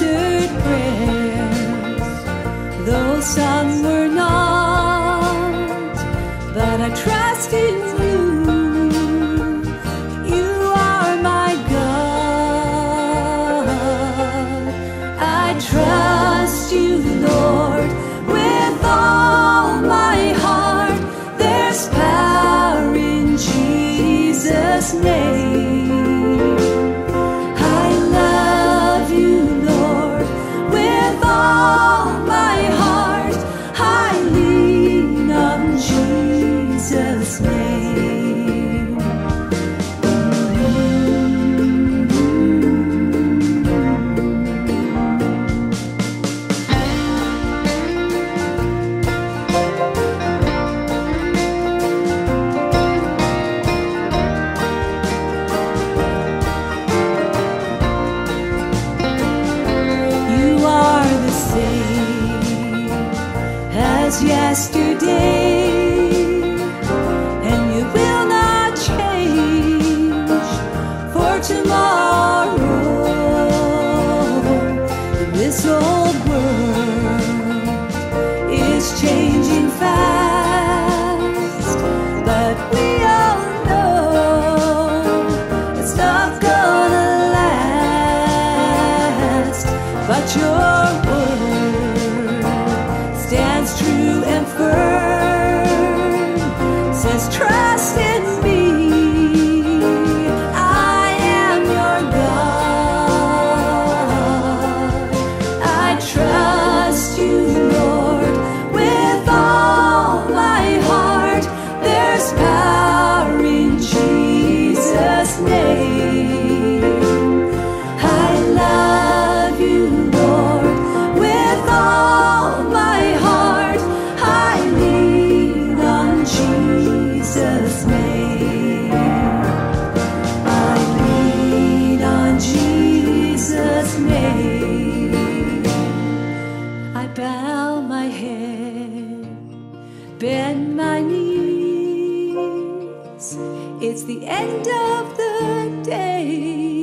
answered prayers, though some were not. yesterday. bend my knees. It's the end of the day.